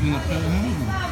うん。